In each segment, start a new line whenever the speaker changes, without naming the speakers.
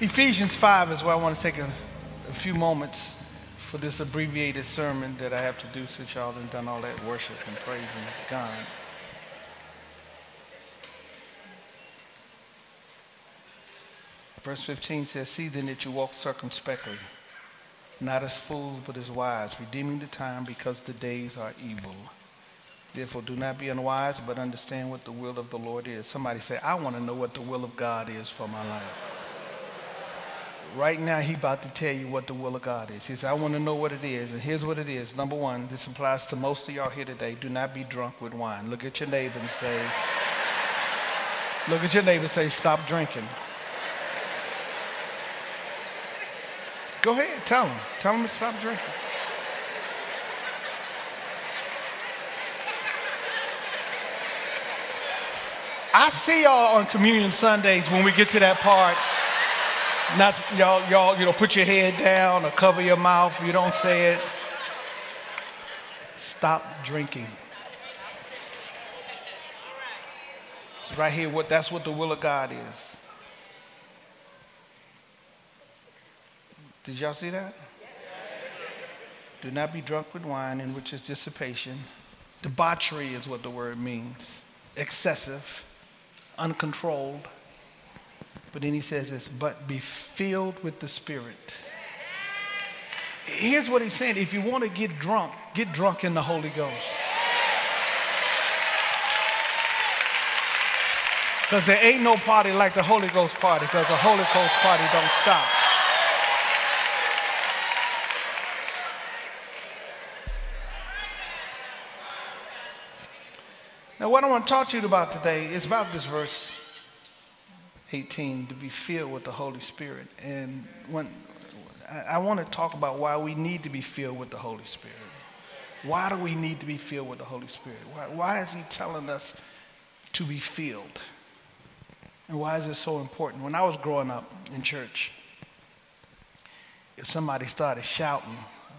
Ephesians 5 is where I want to take a, a few moments for this abbreviated sermon that I have to do since y'all have done all that worship and praising God. Verse 15 says, See then that you walk circumspectly, not as fools, but as wise, redeeming the time because the days are evil. Therefore, do not be unwise, but understand what the will of the Lord is. Somebody say, I want to know what the will of God is for my life. Right now, he about to tell you what the will of God is. He says, I want to know what it is. And here's what it is. Number one, this applies to most of y'all here today. Do not be drunk with wine. Look at your neighbor and say, look at your neighbor and say, stop drinking. Go ahead, tell him. Tell him to stop drinking. I see y'all on communion Sundays when we get to that part. Not y'all, y'all, you know, put your head down or cover your mouth. You don't say it. Stop drinking. Right here. What that's what the will of God is. Did y'all see that? Do not be drunk with wine, in which is dissipation. Debauchery is what the word means. Excessive, uncontrolled. But then he says this, but be filled with the Spirit. Here's what he's saying if you want to get drunk, get drunk in the Holy Ghost. Because there ain't no party like the Holy Ghost party, because the Holy Ghost party don't stop. Now, what I want to talk to you about today is about this verse 18 to be filled with the Holy Spirit. And when I, I want to talk about why we need to be filled with the Holy Spirit. Why do we need to be filled with the Holy Spirit? Why, why is He telling us to be filled? And why is it so important? When I was growing up in church, if somebody started shouting,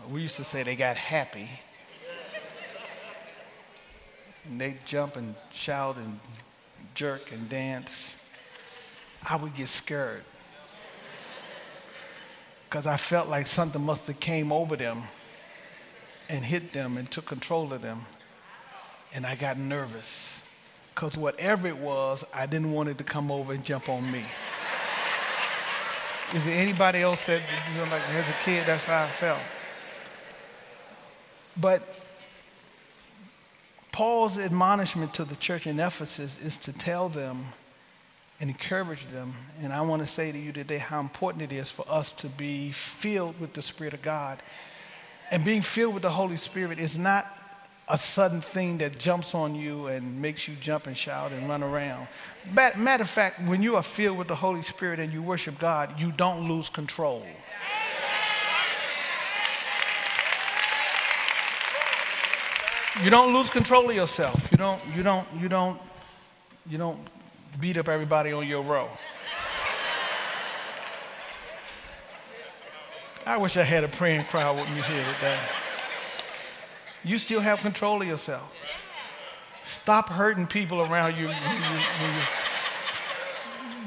we used to say they got happy and they jump and shout and jerk and dance, I would get scared. Because I felt like something must have came over them and hit them and took control of them. And I got nervous. Because whatever it was, I didn't want it to come over and jump on me. Is there anybody else that, you know, like as a kid, that's how I felt? But Paul's admonishment to the church in Ephesus is to tell them and encourage them. And I want to say to you today how important it is for us to be filled with the Spirit of God. And being filled with the Holy Spirit is not a sudden thing that jumps on you and makes you jump and shout and run around. Matter of fact, when you are filled with the Holy Spirit and you worship God, you don't lose control. You don't lose control of yourself. You don't, you don't, you don't, you don't beat up everybody on your row. I wish I had a praying crowd with me here today. You still have control of yourself. Stop hurting people around you.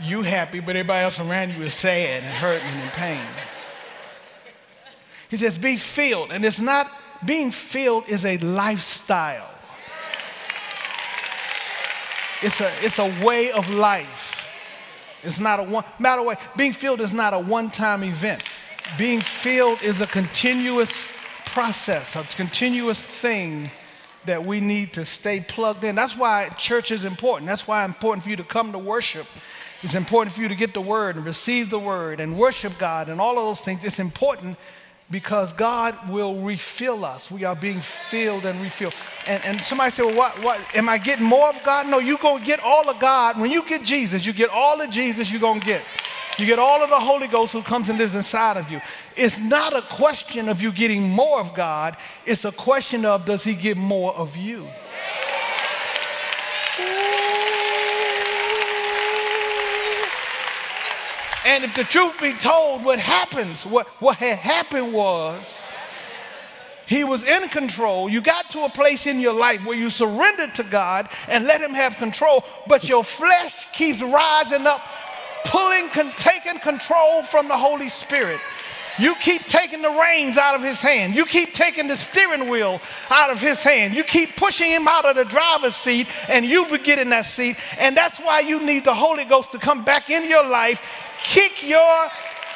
You, happy, but everybody else around you is sad and hurting and in pain. He says, be filled. And it's not being filled is a lifestyle. It's a, it's a way of life. It's not a one, matter of way, being filled is not a one-time event. Being filled is a continuous process, a continuous thing that we need to stay plugged in. That's why church is important. That's why it's important for you to come to worship. It's important for you to get the word and receive the word and worship God and all of those things. It's important because God will refill us. We are being filled and refilled. And, and somebody said, Well, what, what? Am I getting more of God? No, you're going to get all of God. When you get Jesus, you get all of Jesus you're going to get. You get all of the Holy Ghost who comes and lives inside of you. It's not a question of you getting more of God, it's a question of does He get more of you? And if the truth be told, what happens, what, what had happened was, he was in control. You got to a place in your life where you surrendered to God and let Him have control, but your flesh keeps rising up pulling, taking control from the Holy Spirit. You keep taking the reins out of his hand. You keep taking the steering wheel out of his hand. You keep pushing him out of the driver's seat, and you get in that seat. And that's why you need the Holy Ghost to come back in your life, kick your.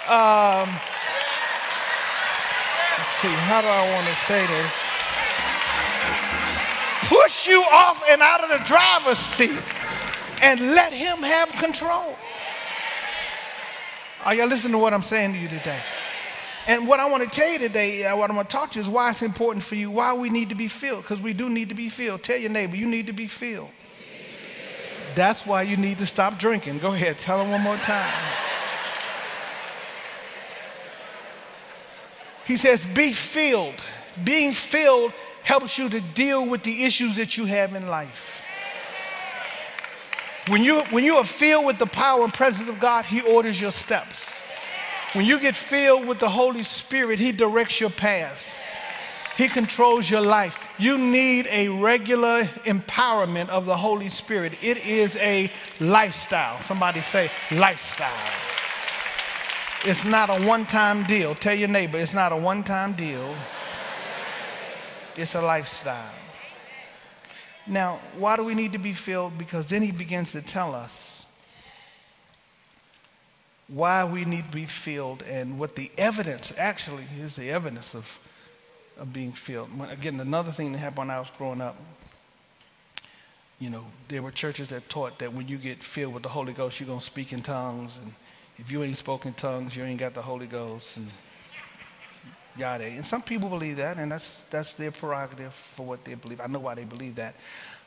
Um, let's see, how do I want to say this? Push you off and out of the driver's seat and let him have control. Are y'all listening to what I'm saying to you today? And what I want to tell you today, uh, what I'm going to talk to you is why it's important for you, why we need to be filled, because we do need to be filled. Tell your neighbor, you need to be filled. That's why you need to stop drinking. Go ahead, tell them one more time. He says, be filled. Being filled helps you to deal with the issues that you have in life. When you, when you are filled with the power and presence of God, He orders your steps. When you get filled with the Holy Spirit, He directs your path. He controls your life. You need a regular empowerment of the Holy Spirit. It is a lifestyle. Somebody say, lifestyle. It's not a one time deal. Tell your neighbor, it's not a one time deal, it's a lifestyle. Now, why do we need to be filled? Because then he begins to tell us why we need to be filled and what the evidence actually is the evidence of, of being filled. Again, another thing that happened when I was growing up, you know, there were churches that taught that when you get filled with the Holy Ghost, you're going to speak in tongues. And if you ain't spoken tongues, you ain't got the Holy Ghost. And Yada. And some people believe that, and that's, that's their prerogative for what they believe. I know why they believe that.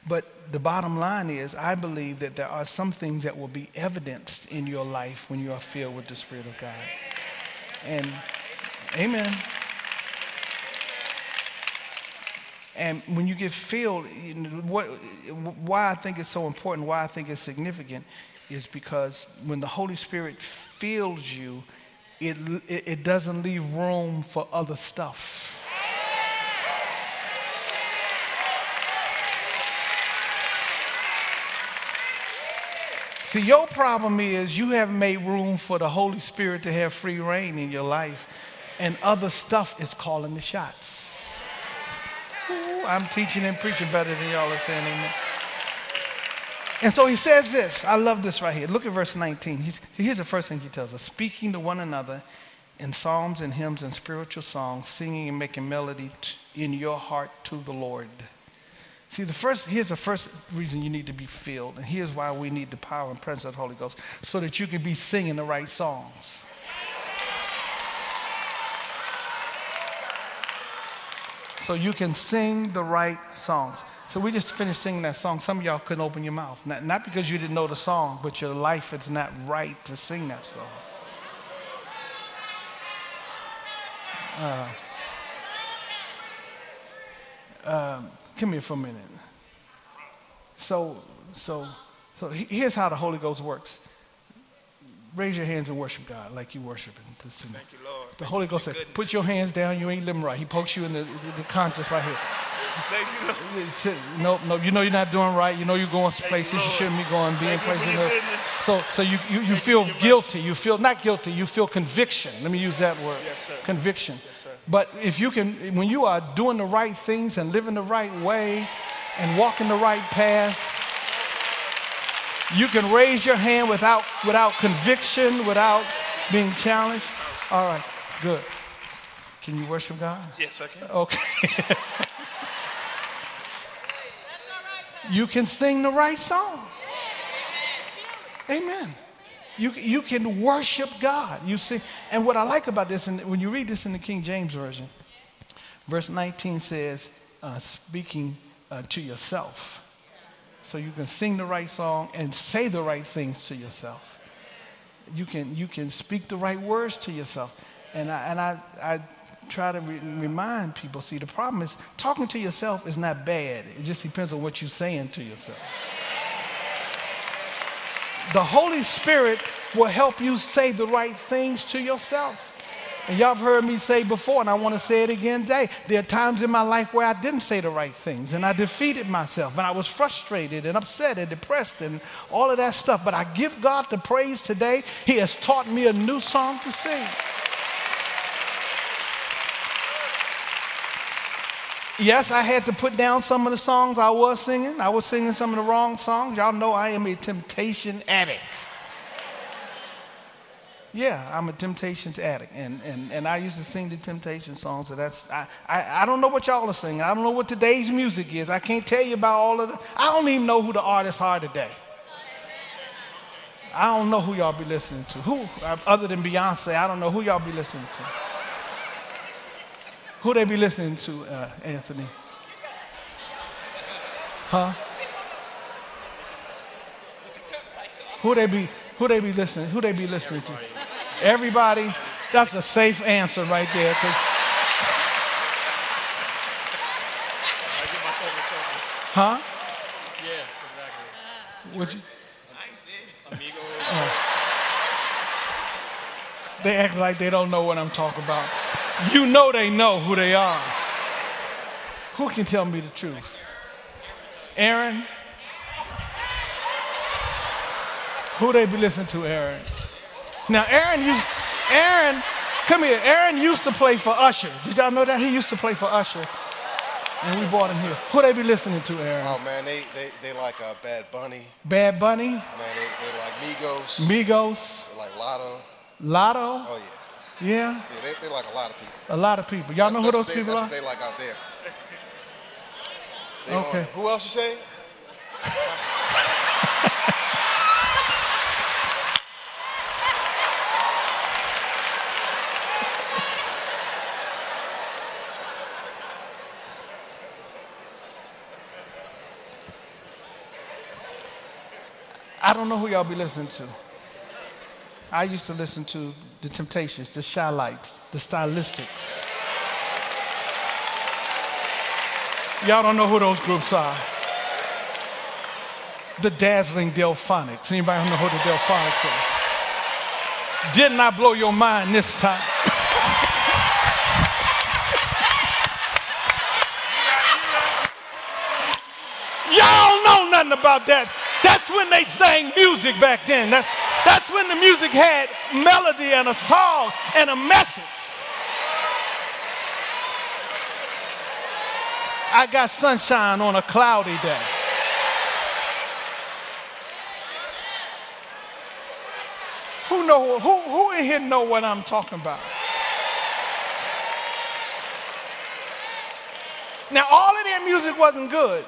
But the bottom line is, I believe that there are some things that will be evidenced in your life when you are filled with the Spirit of God. And amen. And when you get filled, you know, what, why I think it's so important, why I think it's significant, is because when the Holy Spirit fills you, it, it, doesn't leave room for other stuff. See, your problem is you haven't made room for the Holy Spirit to have free reign in your life, and other stuff is calling the shots. Ooh, I'm teaching and preaching better than y'all are saying amen. And so he says this. I love this right here. Look at verse 19. He's, here's the first thing he tells us speaking to one another in psalms and hymns and spiritual songs, singing and making melody in your heart to the Lord. See, the first, here's the first reason you need to be filled, and here's why we need the power and presence of the Holy Ghost, so that you can be singing the right songs. So you can sing the right songs. So we just finished singing that song. Some of y'all couldn't open your mouth. Not, not because you didn't know the song, but your life is not right to sing that song. Uh, uh, come here for a minute. So, so, so here's how the Holy Ghost works raise your hands and worship God like you worship Him.
Thank you, Lord.
The Holy Ghost said, put your hands down, you ain't living right. He pokes you in the, the conscience right here.
Thank you, Lord.
Sit, no, no, you know you're not doing right. You know you're going to places you, you, shouldn't be going, being places. So, so you, you, you feel guilty. You feel, not guilty, you feel conviction. Let me use that word.
Yes, sir.
Conviction.
Yes, sir.
But if you can, when you are doing the right things and living the right way and walking the right path, you can raise your hand without, without conviction, without being challenged. All right, good. Can you worship God?
Yes, I can.
Okay. you can sing the right song. Amen. You, you can worship God. You see, and what I like about this, and when you read this in the King James Version, verse 19 says, uh, speaking uh, to yourself so you can sing the right song and say the right things to yourself. You can, you can speak the right words to yourself. And I, and I, I try to re- remind people see, the problem is talking to yourself is not bad, it just depends on what you're saying to yourself. The Holy Spirit will help you say the right things to yourself. And y'all have heard me say before, and I want to say it again today. There are times in my life where I didn't say the right things, and I defeated myself, and I was frustrated and upset and depressed and all of that stuff. But I give God the praise today. He has taught me a new song to sing. Yes, I had to put down some of the songs I was singing. I was singing some of the wrong songs. Y'all know I am a temptation addict. Yeah, I'm a Temptations addict, and, and, and I used to sing the Temptation songs. So that's I, I, I don't know what y'all are singing. I don't know what today's music is. I can't tell you about all of the. I don't even know who the artists are today. I don't know who y'all be listening to. Who other than Beyonce? I don't know who y'all be listening to. Who they be listening to, uh, Anthony? Huh? Who they be? Who they be listening? Who they be listening to? Everybody, that's a safe answer right there.
I give myself a trophy.
Huh?
Yeah, exactly.
Would you,
Amigos.
they act like they don't know what I'm talking about. You know they know who they are. Who can tell me the truth? Aaron? Who they be listening to, Aaron? Now, Aaron used, Aaron, come here. Aaron used to play for Usher. Did y'all know that? He used to play for Usher. And we brought him here. Who they be listening to, Aaron?
Oh man, they they, they like uh, Bad Bunny.
Bad Bunny,
Man, they, they like Migos.
Migos,
they like Latto.
Latto.
Oh yeah,
Yeah,
yeah. They, they like a lot of people.
a lot of people. Y'all know who those
they-
people
that's
are?
what they like out there. They
Okay.
on. Who else you say?
I don't know who y'all be listening to. I used to listen to the Temptations, the Chi-Lites, the Stylistics. Y'all don't know who those groups are. The Dazzling Delfonics. Anybody know who the Delfonics are? Didn't I blow your mind this time? Y'all know nothing about that. That's when they sang music back then. That's, that's when the music had melody and a song and a message. I got sunshine on a cloudy day. Who know who, who in here know what I'm talking about? Now all of their music wasn't good.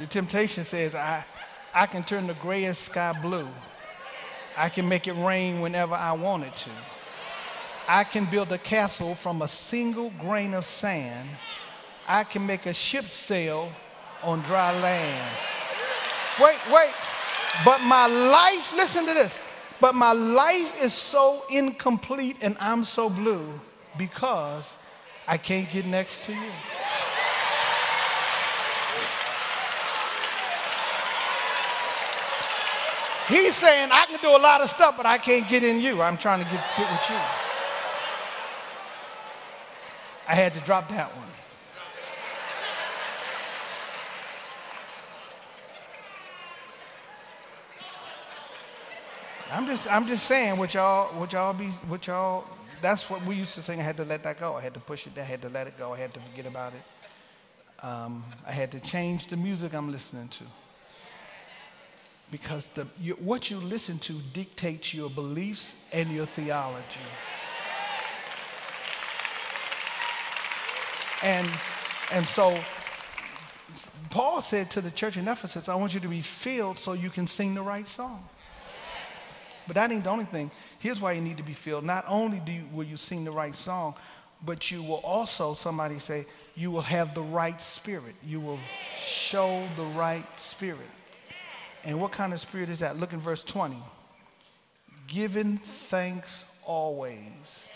The temptation says, I, I can turn the grayest sky blue. I can make it rain whenever I want it to. I can build a castle from a single grain of sand. I can make a ship sail on dry land. Wait, wait. But my life, listen to this. But my life is so incomplete and I'm so blue because I can't get next to you. He's saying, I can do a lot of stuff, but I can't get in you. I'm trying to get, get with you. I had to drop that one. I'm just, I'm just saying what y'all, what y'all be, what y'all, that's what we used to sing. I had to let that go. I had to push it. I had to let it go. I had to forget about it. Um, I had to change the music I'm listening to because the, you, what you listen to dictates your beliefs and your theology. And, and so Paul said to the church in Ephesus, I want you to be filled so you can sing the right song. But that ain't the only thing. Here's why you need to be filled. Not only do you, will you sing the right song, but you will also, somebody say, you will have the right spirit. You will show the right spirit. And what kind of spirit is that? Look in verse 20. Giving thanks always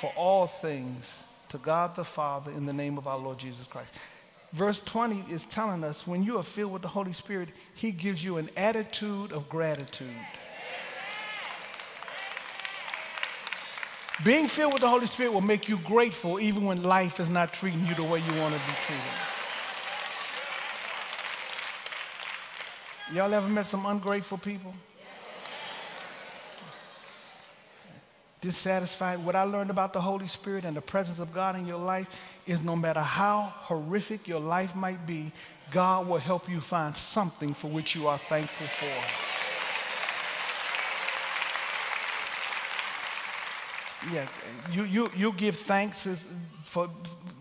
for all things to God the Father in the name of our Lord Jesus Christ. Verse 20 is telling us when you are filled with the Holy Spirit, He gives you an attitude of gratitude. Being filled with the Holy Spirit will make you grateful even when life is not treating you the way you want to be treated. Y'all ever met some ungrateful people? Dissatisfied. What I learned about the Holy Spirit and the presence of God in your life is no matter how horrific your life might be, God will help you find something for which you are thankful for. yeah, you, you, you give thanks for,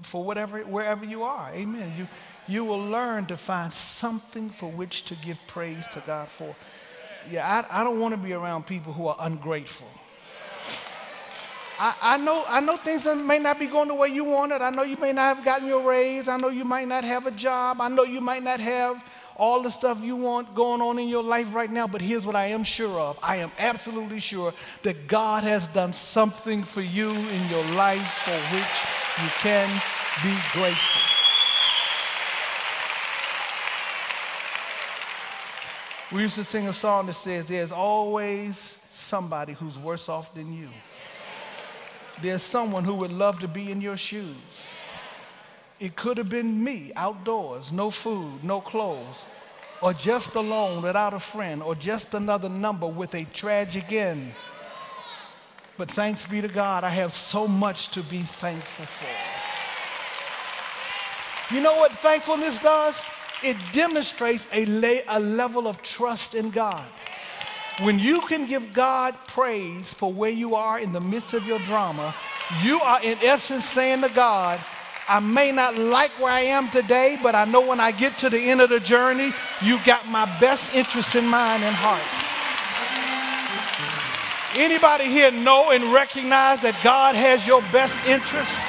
for whatever, wherever you are. Amen. You, you will learn to find something for which to give praise to God for. Yeah, I, I don't want to be around people who are ungrateful. I, I, know, I know things may not be going the way you wanted. I know you may not have gotten your raise. I know you might not have a job. I know you might not have all the stuff you want going on in your life right now, but here's what I am sure of. I am absolutely sure that God has done something for you in your life for which you can be grateful. We used to sing a song that says, There's always somebody who's worse off than you. There's someone who would love to be in your shoes. It could have been me outdoors, no food, no clothes, or just alone without a friend, or just another number with a tragic end. But thanks be to God, I have so much to be thankful for. You know what thankfulness does? It demonstrates a, a level of trust in God. When you can give God praise for where you are in the midst of your drama, you are in essence saying to God, I may not like where I am today, but I know when I get to the end of the journey, you got my best interest in mind and heart. Anybody here know and recognize that God has your best interest?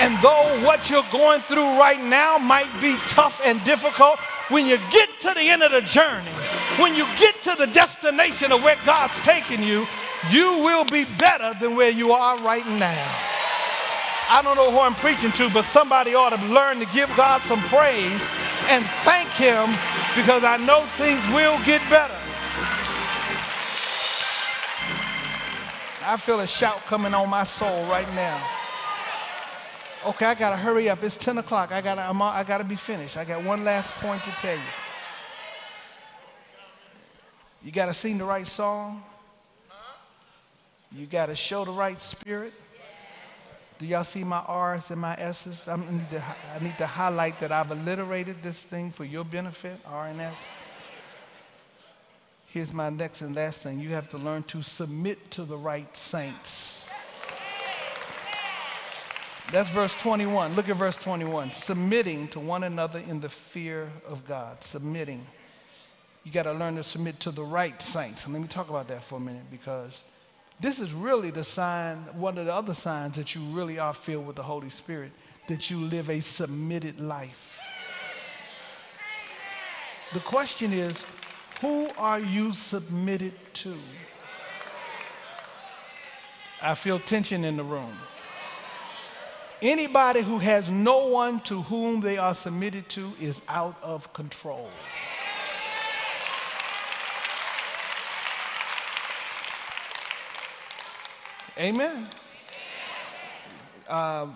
And though what you're going through right now might be tough and difficult, when you get to the end of the journey, when you get to the destination of where God's taking you, you will be better than where you are right now. I don't know who I'm preaching to, but somebody ought to learn to give God some praise and thank Him because I know things will get better. I feel a shout coming on my soul right now. Okay, I gotta hurry up. It's 10 o'clock. I gotta, I'm, I gotta be finished. I got one last point to tell you. You gotta sing the right song. You gotta show the right spirit. Do y'all see my R's and my S's? I need, to, I need to highlight that I've alliterated this thing for your benefit, R and S. Here's my next and last thing. You have to learn to submit to the right saints. That's verse 21. Look at verse 21. Submitting to one another in the fear of God. Submitting. You got to learn to submit to the right saints. And let me talk about that for a minute because this is really the sign, one of the other signs that you really are filled with the Holy Spirit, that you live a submitted life. The question is, who are you submitted to? I feel tension in the room. Anybody who has no one to whom they are submitted to is out of control. Amen. Uh,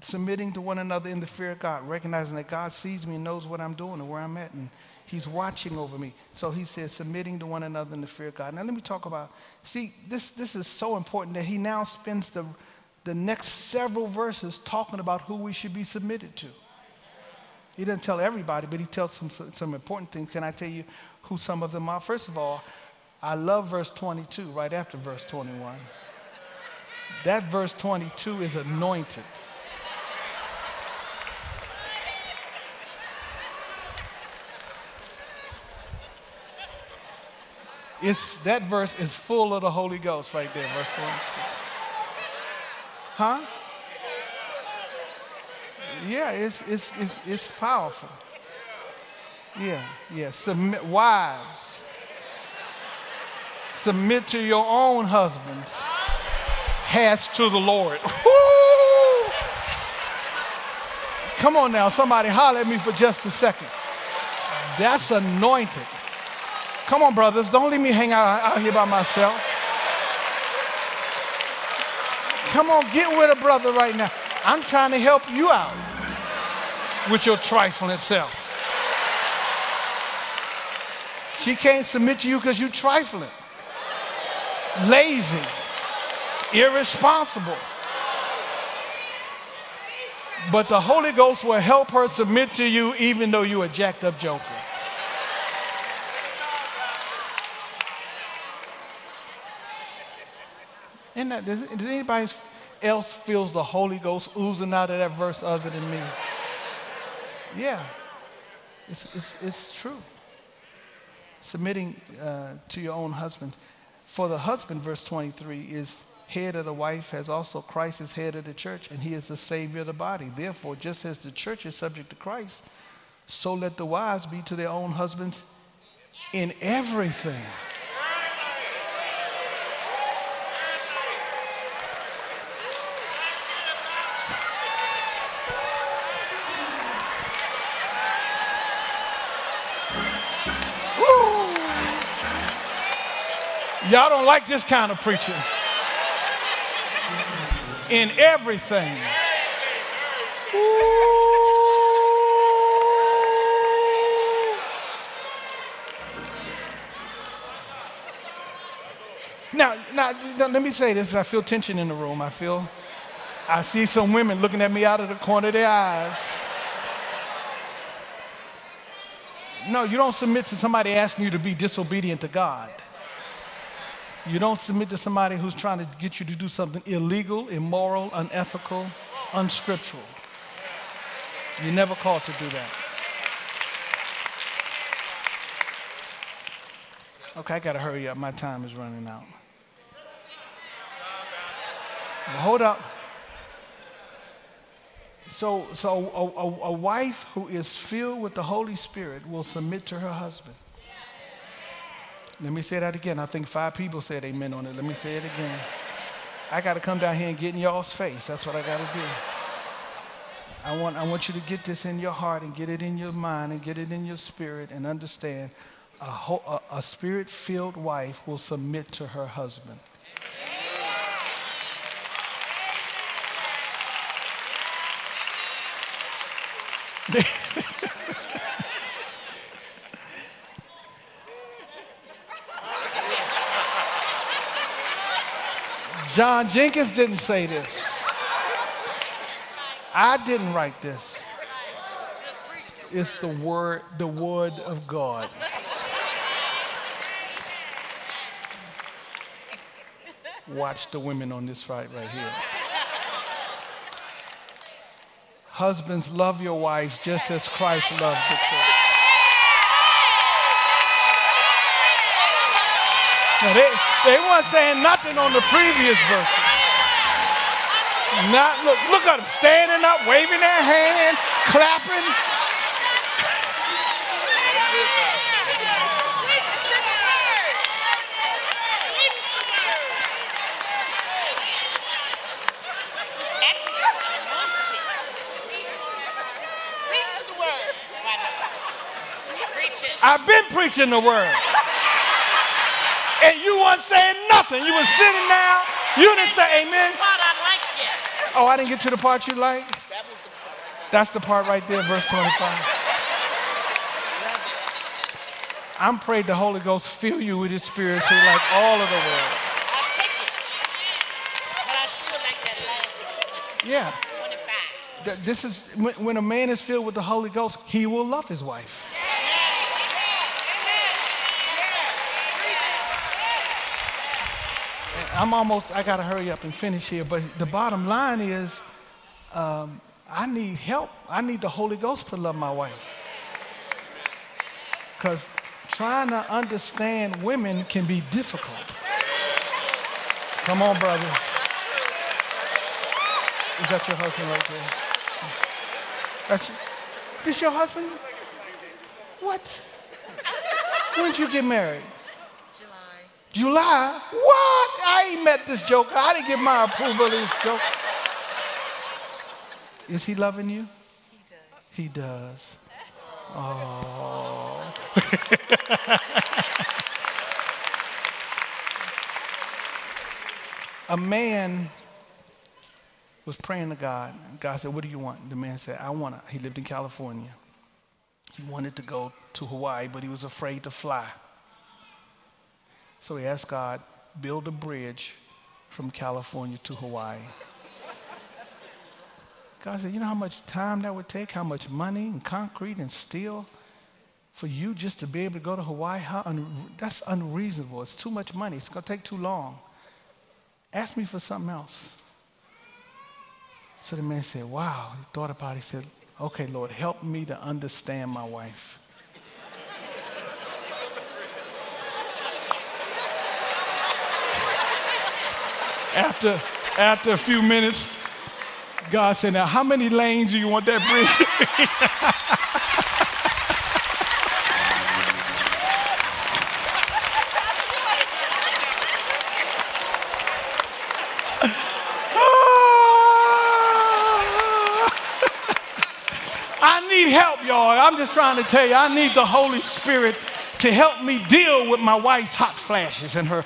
submitting to one another in the fear of God, recognizing that God sees me and knows what I'm doing and where I'm at, and He's watching over me. So He says, submitting to one another in the fear of God. Now, let me talk about, see, this, this is so important that He now spends the, the next several verses talking about who we should be submitted to. He doesn't tell everybody, but He tells some, some important things. Can I tell you who some of them are? First of all, I love verse 22, right after verse 21. That verse 22 is anointed. It's, that verse is full of the Holy Ghost right there, verse 22. Huh? Yeah, it's, it's, it's, it's powerful. Yeah, yeah. Submit, wives, submit to your own husbands has to the Lord. Come on now, somebody holler at me for just a second. That's anointed. Come on, brothers, don't leave me hang out, out here by myself. Come on, get with a brother right now. I'm trying to help you out with your trifling self. She can't submit to you because you're trifling, lazy, irresponsible. But the Holy Ghost will help her submit to you even though you're a jacked up joker. Isn't that, does, does anybody else feels the Holy Ghost oozing out of that verse other than me? Yeah, it's, it's, it's true. Submitting uh, to your own husband. For the husband, verse 23, is head of the wife, as also Christ is head of the church, and he is the Savior of the body. Therefore, just as the church is subject to Christ, so let the wives be to their own husbands in everything. Y'all don't like this kind of preaching. In everything. Now, now, let me say this. I feel tension in the room. I feel, I see some women looking at me out of the corner of their eyes. No, you don't submit to somebody asking you to be disobedient to God. You don't submit to somebody who's trying to get you to do something illegal, immoral, unethical, unscriptural. You're never called to do that. Okay, I got to hurry up. My time is running out. Hold up. So, so a, a, a wife who is filled with the Holy Spirit will submit to her husband. Let me say that again. I think five people said amen on it. Let me say it again. I got to come down here and get in y'all's face. That's what I got to do. I want, I want you to get this in your heart and get it in your mind and get it in your spirit and understand a, a, a spirit filled wife will submit to her husband. John Jenkins didn't say this. I didn't write this. It's the word, the word of God. Watch the women on this fight right here. Husbands, love your wives just as Christ loved the church. Now they, they weren't saying nothing on the previous verses. Not look, look at them standing up, waving their hand, clapping. I've been preaching the word and you weren't saying nothing. You were sitting down. You didn't say amen. Oh, I didn't get to the part you like? That was the part. That's the part right there, verse 25. I'm praying the Holy Ghost fill you with his spirit so you like all of the world.
I'll take it. But I still like that last one.
Yeah. 25. This is when a man is filled with the Holy Ghost, he will love his wife. I'm almost, I got to hurry up and finish here, but the bottom line is um, I need help. I need the Holy Ghost to love my wife. Because trying to understand women can be difficult. Come on, brother. Is that your husband right there? That's, this your husband? What? When did you get married? July? What? I ain't met this joker. I didn't give my approval of this joke. Is he loving you? He does. He does. Oh. a man was praying to God. God said, What do you want? The man said, I want to. He lived in California. He wanted to go to Hawaii, but he was afraid to fly. So he asked God, build a bridge from California to Hawaii. God said, You know how much time that would take, how much money and concrete and steel for you just to be able to go to Hawaii? Un- that's unreasonable. It's too much money. It's going to take too long. Ask me for something else. So the man said, Wow. He thought about it. He said, Okay, Lord, help me to understand my wife. After, after a few minutes, God said, Now, how many lanes do you want that bridge? I need help, y'all. I'm just trying to tell you, I need the Holy Spirit to help me deal with my wife's hot flashes and her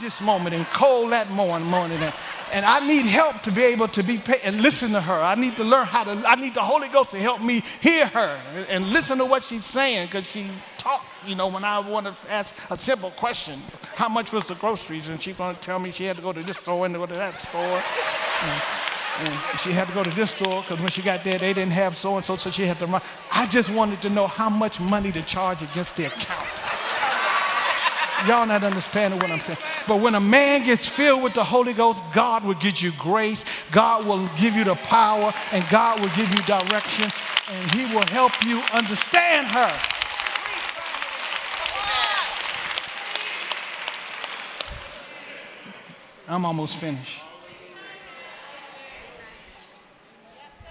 this moment and cold that morning. morning and, and I need help to be able to be and listen to her. I need to learn how to, I need the Holy Ghost to help me hear her and, and listen to what she's saying because she talk, you know, when I want to ask a simple question, how much was the groceries? And she's going to tell me she had to go to this store and to go to that store. And, and she had to go to this store because when she got there, they didn't have so and so, so she had to run. I just wanted to know how much money to charge against the account. Y'all not understanding what I'm saying. But when a man gets filled with the Holy Ghost, God will give you grace, God will give you the power, and God will give you direction, and He will help you understand her. I'm almost finished.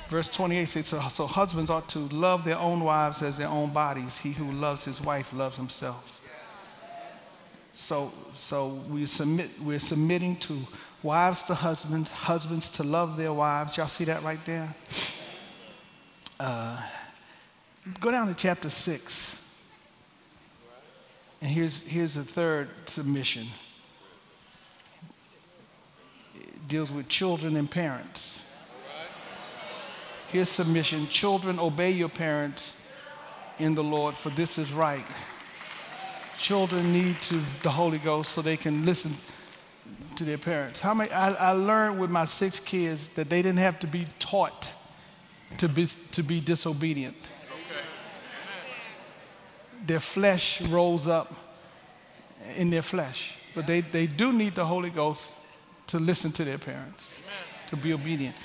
Verse 28 says, so, so husbands ought to love their own wives as their own bodies. He who loves his wife loves himself. So, so we submit, we're submitting to wives to husbands, husbands to love their wives. Y'all see that right there? Uh, go down to chapter 6. And here's, here's the third submission. It deals with children and parents. Here's submission. Children, obey your parents in the Lord, for this is right. Children need to the Holy Ghost so they can listen to their parents. How many? I, I learned with my six kids that they didn't have to be taught to be, to be disobedient. Their flesh rose up in their flesh, but they, they do need the Holy Ghost to listen to their parents, to be obedient.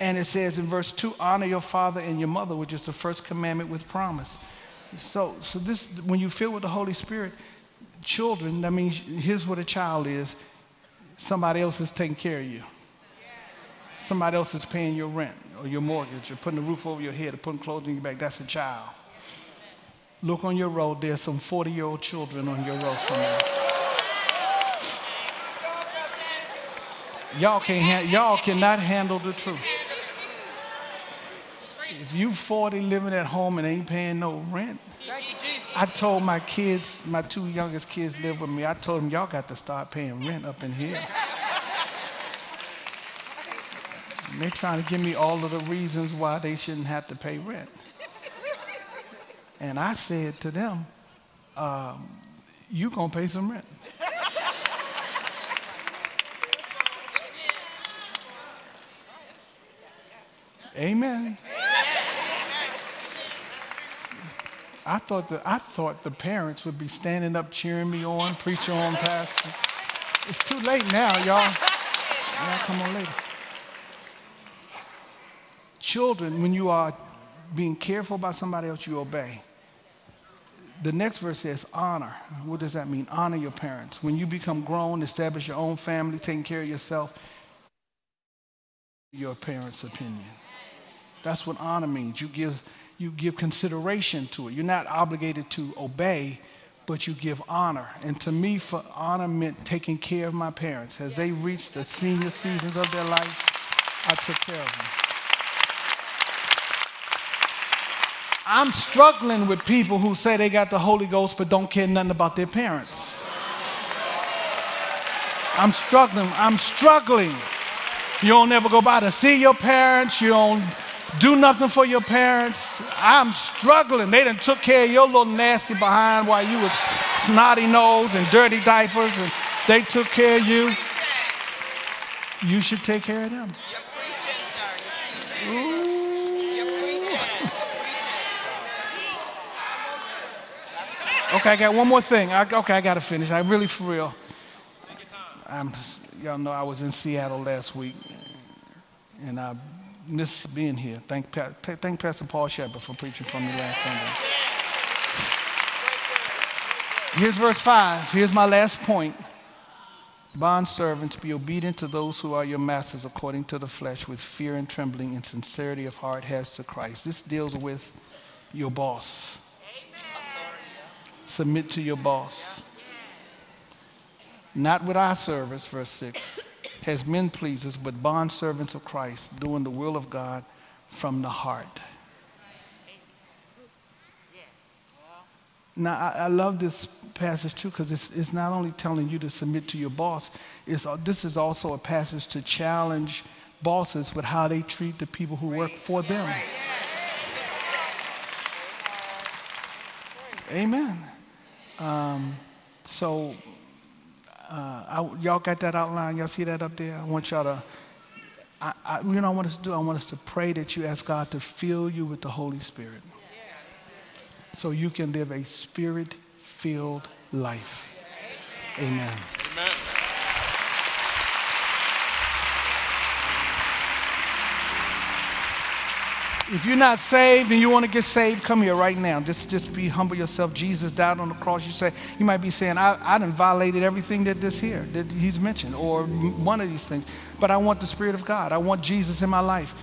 And it says in verse 2 honor your father and your mother, which is the first commandment with promise. So, so this, when you fill with the Holy Spirit, children, that means here's what a child is somebody else is taking care of you. Somebody else is paying your rent or your mortgage or putting a roof over your head or putting clothes on your back. That's a child. Look on your road, there's some 40 year old children on your road somewhere. Y'all, can't y'all cannot handle the truth. If you 40 living at home and ain't paying no rent, I told my kids, my two youngest kids live with me, I told them, y'all got to start paying rent up in here. And they're trying to give me all of the reasons why they shouldn't have to pay rent. And I said to them, um, you going to pay some rent. Amen. I thought that I thought the parents would be standing up cheering me on, preacher on, pastor. It's too late now, y'all. Y'all come on later. Children, when you are being careful about somebody else, you obey. The next verse says honor. What does that mean? Honor your parents. When you become grown, establish your own family, taking care of yourself, your parents' opinion. That's what honor means. You give, you give consideration to it. You're not obligated to obey, but you give honor. And to me, for honor meant taking care of my parents. As they reached the senior seasons of their life, I took care of them. I'm struggling with people who say they got the Holy Ghost but don't care nothing about their parents. I'm struggling. I'm struggling You don't ever go by to see your parents. You don't do nothing for your parents. I'm struggling. They done took care of your little nasty behind while you was snotty nose and dirty diapers, and they took care of you. You should take care of them.
You're preaching, sir. You're preaching.
Okay, I got one more thing. I, okay, I got to finish. I really, for real. I'm, y'all know I was in Seattle last week, and I miss being here. Thank, Pa- thank Pastor Paul Sheppard for preaching for me last Sunday. Here's verse 5. Here's my last point. Bond servants, be obedient to those who are your masters according to the flesh, with fear and trembling and sincerity of heart as to Christ. This deals with your boss. Submit to your boss. Not with our service, verse 6, as men pleasers, but bond servants of Christ, doing the will of God from the heart. Now, I, I love this passage too because it's, it's not only telling you to submit to your boss, it's, this is also a passage to challenge bosses with how they treat the people who work for them. Amen. Um, so, Uh, I, y'all got that outline? Y'all see that up there? I want y'all to, I, I, you know, I want us to do. I want us to pray that you ask God to fill you with the Holy Spirit, so you can live a spirit-filled life. Amen. If you're not saved and you want to get saved, come here right now. Just, just be humble yourself. Jesus died on the cross. You say, you might be saying, I, I done violated everything that this here that he's mentioned, or one of these things. But I want the Spirit of God. I want Jesus in my life.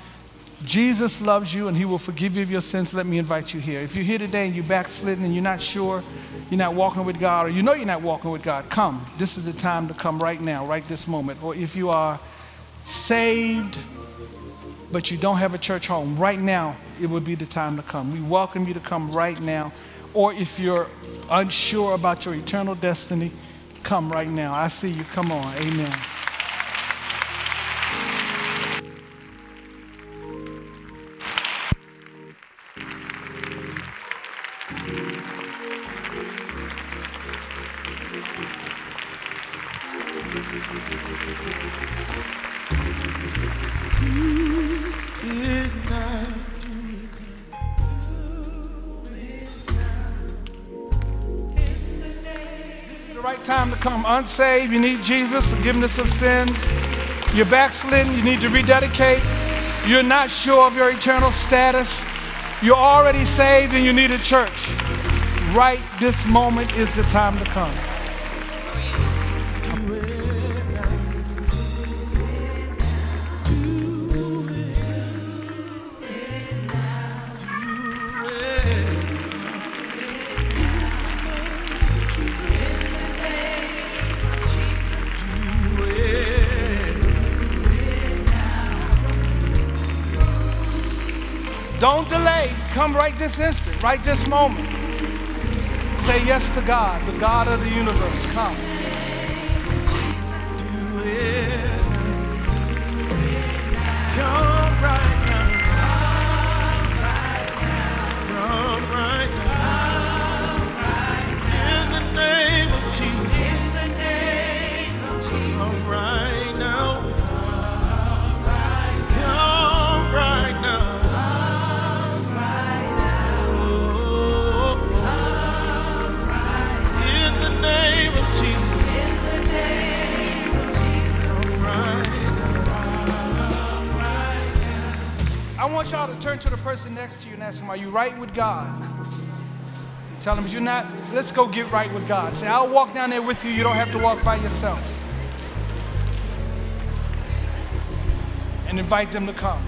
Jesus loves you and he will forgive you of your sins. Let me invite you here. If you're here today and you're backslidden and you're not sure, you're not walking with God, or you know you're not walking with God, come. This is the time to come right now, right this moment. Or if you are saved, but you don't have a church home, right now it would be the time to come. We welcome you to come right now. Or if you're unsure about your eternal destiny, come right now. I see you. Come on. Amen. Right time to come. Unsaved, you need Jesus, forgiveness of sins. You're backslidden, you need to rededicate. You're not sure of your eternal status. You're already saved and you need a church. Right this moment is the time to come. This instant, right this moment. Say yes to God, the God of the universe. Come. Ask them, Are you right with God? Tell them, If you're not, let's go get right with God. Say, I'll walk down there with you. You don't have to walk by yourself. And invite them to come.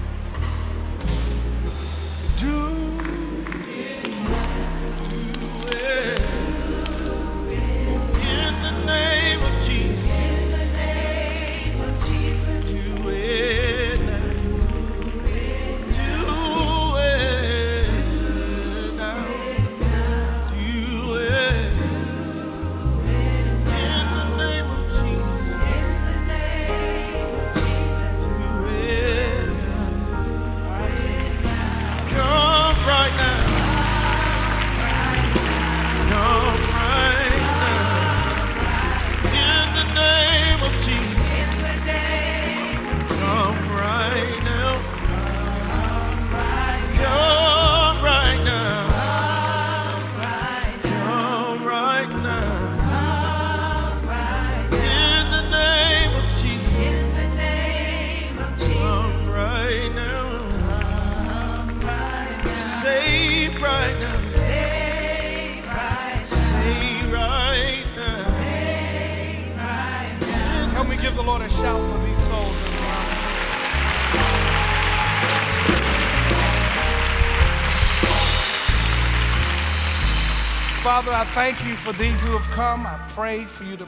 I thank you for these who have come. I pray for you to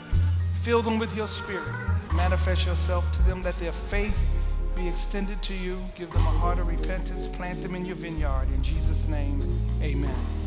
fill them with your spirit. Manifest yourself to them. Let their faith be extended to you. Give them a heart of repentance. Plant them in your vineyard. In Jesus' name, amen.